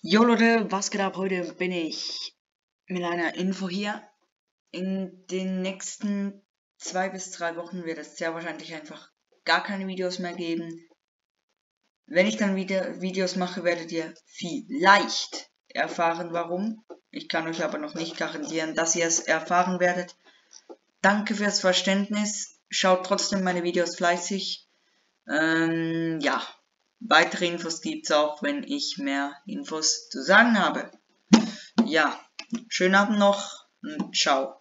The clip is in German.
Jo Leute, was geht ab? Heute bin ich mit einer Info hier. In den nächsten zwei bis drei Wochen wird es sehr wahrscheinlich einfach gar keine Videos mehr geben. Wenn ich dann wieder Videos mache, werdet ihr vielleicht erfahren, warum. Ich kann euch aber noch nicht garantieren, dass ihr es erfahren werdet. Danke fürs Verständnis. Schaut trotzdem meine Videos fleißig. Ähm, ja. Weitere Infos gibt's auch, wenn ich mehr Infos zu sagen habe. Ja, schönen Abend noch und ciao.